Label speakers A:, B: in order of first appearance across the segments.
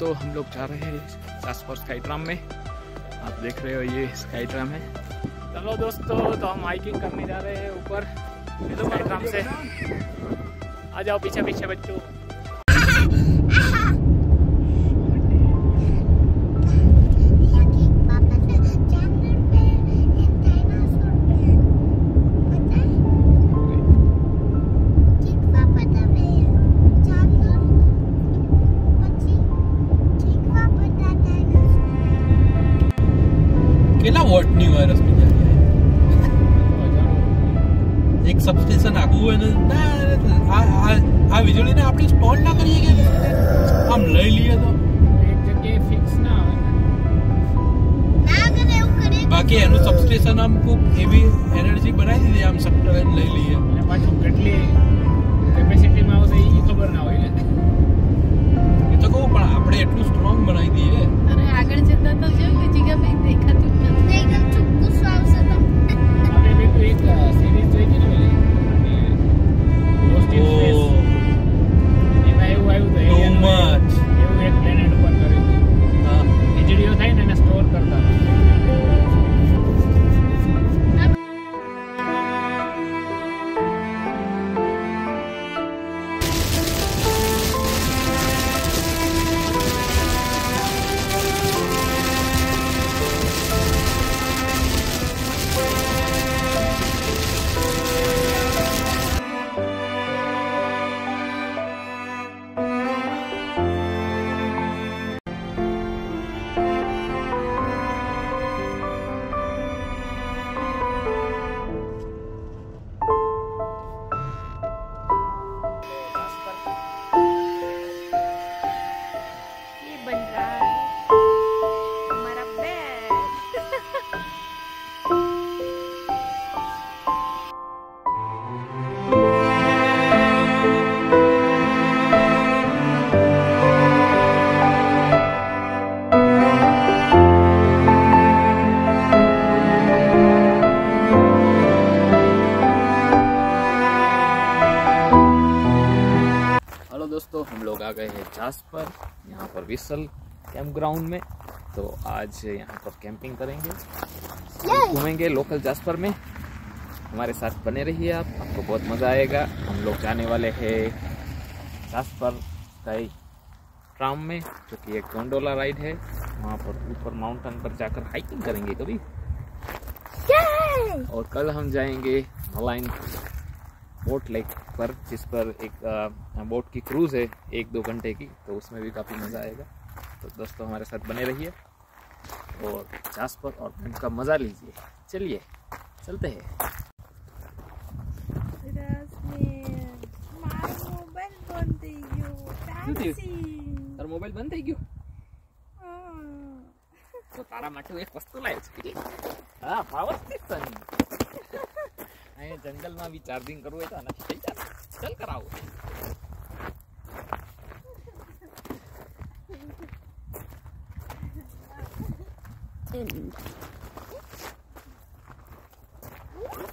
A: तो हम लोग जा रहे हैं सासपुर स्काई ट्राम में। आप देख रहे हो ये स्काई ट्राम है। चलो दोस्तों तो हम हाइकिंग करने जा रहे हैं ऊपर। तो स्काई ट्राम से। आ जाओ पीछे पीछे बच्चों।
B: બાકી એનું સબસ્ટેશન આમ ખૂબ એવી એનર્જી બનાવી દીધી આમ સપ્લાય લઈ લઈએ
A: અને પાછું કેટલી કેપેસિટીમાં આવશે એ ખબર ના હોય ને
B: એ તો કહું પણ આપણે એટલું સ્ટ્રોંગ બનાવી દઈએ
C: અરે આગળ જતા તો જો કે જગ્યા ભાઈ દેખાતું જ નથી
A: આપણે મેં તો એક સિરીઝ જોઈ હતી ને પેલી Lost in Space.
B: ઓ
A: એમાં એવું આવ્યું હતું
B: ટુ
A: alien
B: મચ
A: विसल कैंप ग्राउंड में। तो आज यहाँ पर कैंपिंग करेंगे। घूमेंगे लोकल जासपर में। हमारे साथ बने रहिए आप। आपको बहुत मज़ा आएगा। हम लोग जाने वाले हैं जासपर स्काई ट्राम में जो कि एक गोंडोला राइड है। वहाँ पर ऊपर माउंटेन पर जाकर हाइकिंग करेंगे कभी। और कल हम जाएँगे मलाइन बोट लेक। पर जिस पर एक अ, बोट की क्रूज है एक दो घंटे की तो उसमें भी काफ़ी मज़ा आएगा तो दोस्तों हमारे साथ बने रहिए और जास पर और कैंप का मज़ा लीजिए चलिए चलते हैं
C: મારો મોબાઈલ બંધ થઈ ગયો
A: થયું? તારો મોબાઈલ બંધ થઈ ગયો તો તારા માટે હું એક વસ્તુ લાવ્યો છું હા પાવર સ્ટેશન અહીંયા જંગલમાં બી ચાર્જિંગ કરવું હોય તો આનાથી થઈ જાય ચાલ કરાવો.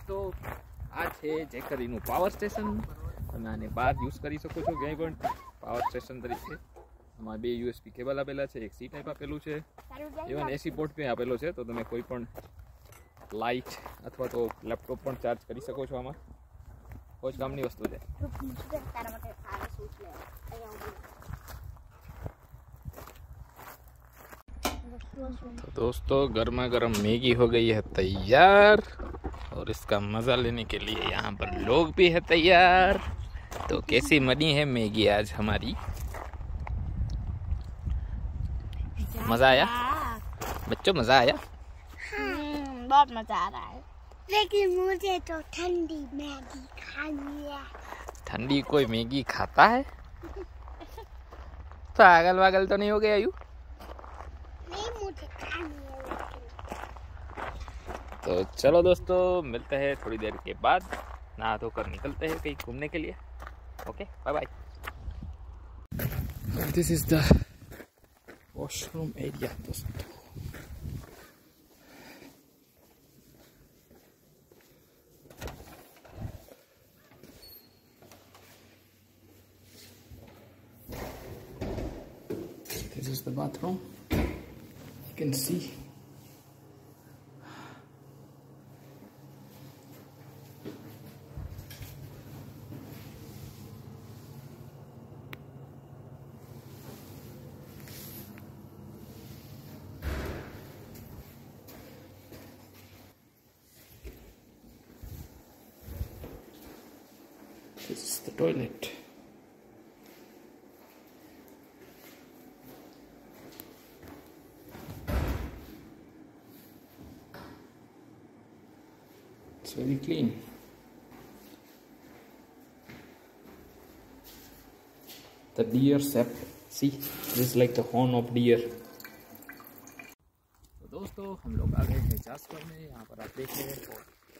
A: તો આ છે જેકરીનું પાવર સ્ટેશન તમે આને બહાર યુઝ કરી શકો છો ક્યાંય પણ. પાવર સ્ટેશન તરીકે. આમાં બે યુએસપી કેબલ આપેલા છે એક સી ટાઈપ આપેલું છે. ઇવન એસી પોર્ટ પણ આપેલો છે તો તમે કોઈ પણ લાઇટ અથવા તો લેપટોપ પણ ચાર્જ કરી શકો છો આમાં બહુ જ કામની વસ્તુ છે तो दोस्तों गर्मा गर्म मैगी हो गई है तैयार और इसका मज़ा लेने के लिए यहाँ पर लोग भी है तैयार तो कैसी बनी है मैगी आज हमारी मज़ा आया बच्चों मज़ा आया
C: हम्म, बहुत मज़ा आ रहा है।
D: लेकिन मुझे तो ठंडी मैगी खानी है।
A: ठंडी कोई मैगी खाता है? पागल वागल तो नहीं हो गया यू?
D: नहीं मुझे खानी है
A: तो चलो दोस्तों मिलते हैं थोड़ी देर के बाद। नहा धोकर निकलते हैं कहीं घूमने के लिए। Okay bye bye this is the washroom area दोस्तों।
E: Bathroom. You can see. This is the toilet. It's very clean. The deer sept. See, this is like the horn of deer.
A: तो दोस्तों हम लोग आ गए हैं जासपुर में यहाँ पर आप देख रहे हैं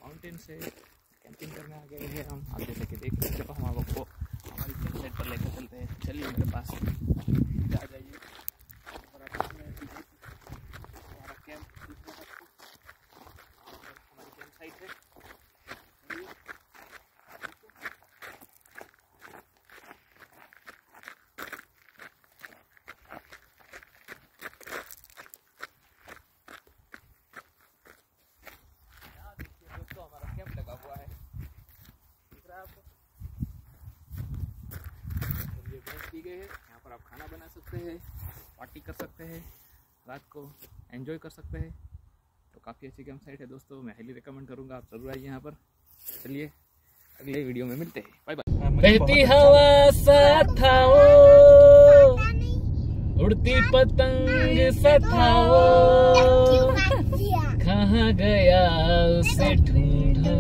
A: माउंटेन से कैंपिंग करने आ गए हैं हम आप जैसे कि देख सकते हो हम आपको हमारी कैंप साइट पर लेकर चलते हैं चलिए मेरे पास आ जाइए और आप इसमें भी देख सकते हैं हमारा कैंप दिख रहा है आपको और हमारी कैंप साइट है चलिए, देखो। यहाँ देखिए दोस्तों हमारा कैंप लगा हुआ है दिख रहा है आपको और ये बेंच दी गई है यहाँ पर आप खाना बना सकते हैं पार्टी कर सकते हैं रात को एंजॉय कर सकते हैं तो काफ़ी अच्छी कैंप साइट है दोस्तों मैं हाईली रिकमेंड करूँगा आप ज़रूर आइए यहाँ पर चलिए अगले वीडियो में मिलते हैं बाय बाय
E: बहती हवा साथ उड़ती पतंग सताओ कहाँ गया उसे ढूंढो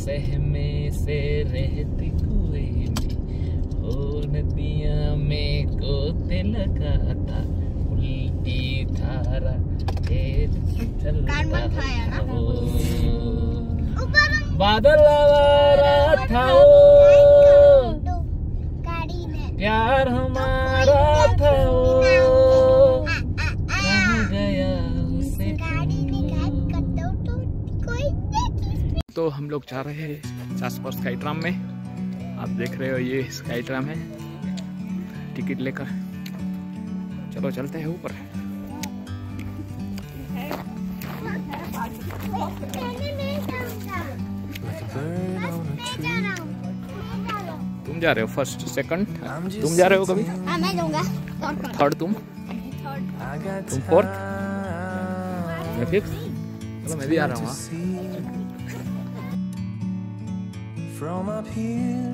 E: सहमे से रहते कुएँ में ओ नदियाँ में गोते लगाता उल्टी धारा तेज चलता था वो। बादल आवारा था वो प्यार हमारा
A: हम लोग जा रहे हैं जासपुर स्काई ट्राम में। आप देख रहे हो ये स्काई ट्राम है। टिकट लेकर। चलो चलते हैं ऊपर।
D: हूँ हूँ
A: तुम जा रहे हो फ़र्स्ट सेकंड तुम जा रहे हो कभी?
D: हाँ मैं जाऊँगा। थर्ड
A: थर्ड तुम तुम फोर्थ मैं फिफ्थ चलो मैं भी आ रहा हूँ।
F: From up here,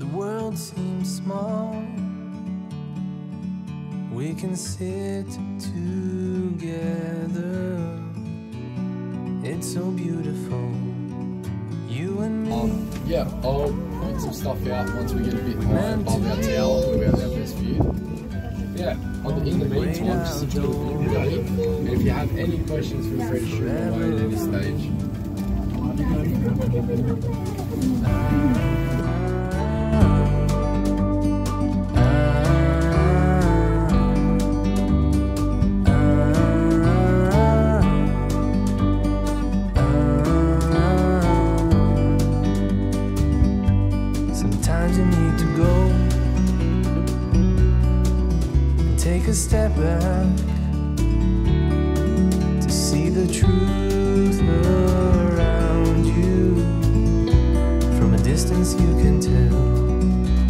F: the world seems small. We can sit together. It's so beautiful. You and me.
G: Um, yeah, I'll point some stuff out once we get a bit higher above our tower where we have our best view. Yeah, on the, in the meantime, just enjoy the buddy. And if you have any questions, feel free to shoot them away at any stage.
F: Thank you. Distance, you can tell.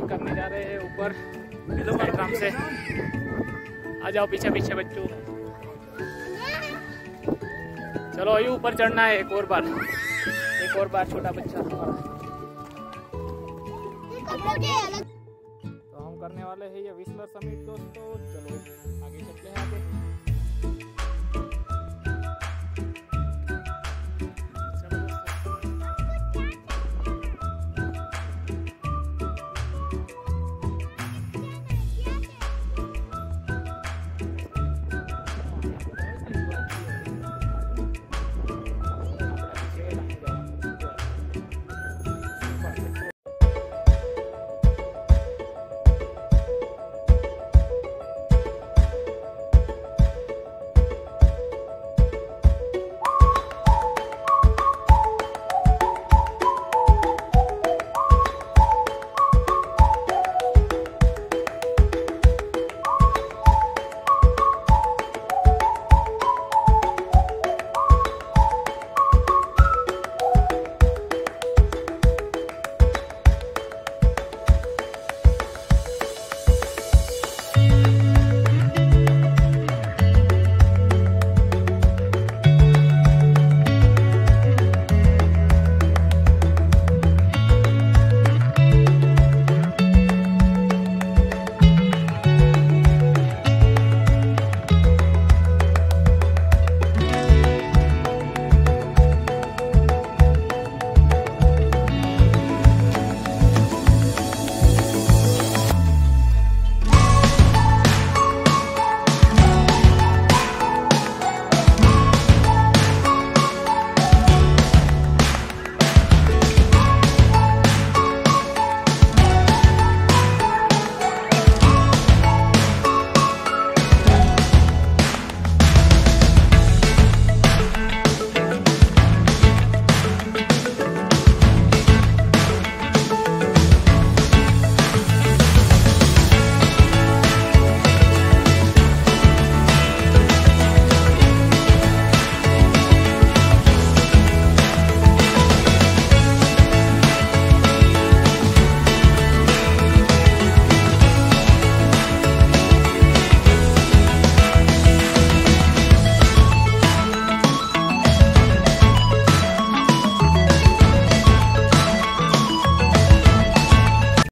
H: Hiking करने जा रहे हैं ऊपर। आराम से। आ जाओ पीछे पीछे बच्चों। चलो अभी ऊपर चढ़ना है एक और बार। एक और बार छोटा बच्चा। तो हम करने वाले हैं ये विस्लर समिट दोस्तों। चलो, आगे चलते हैं आगे।